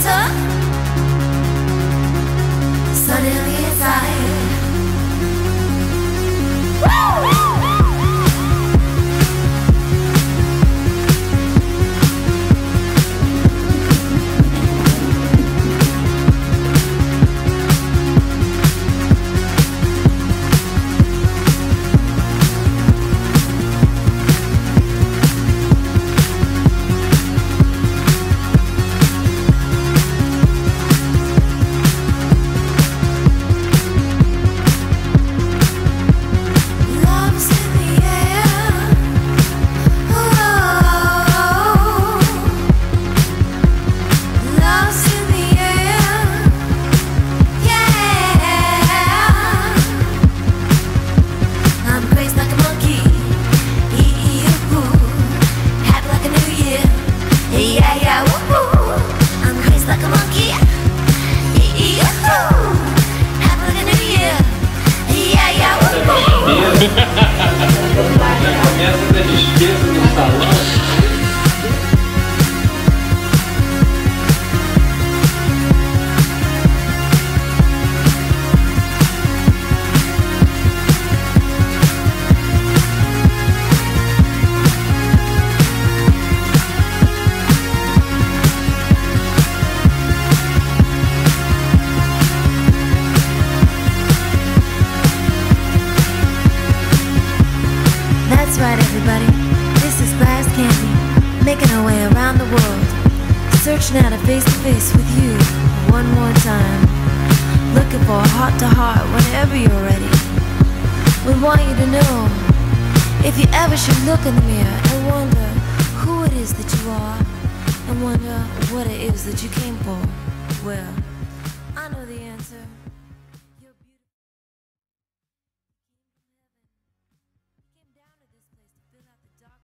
winter. Yeah, yeah. I'm crazy like a monkey. Happy like a new year. Yeah, yeah, That's right, everybody. This is Glass Candy, making our way around the world, searching out a face to face with you one more time, looking for a heart to heart whenever you're ready. We want you to know if you ever should look in the mirror and wonder who it is that you are, and wonder what it is that you came for. Well,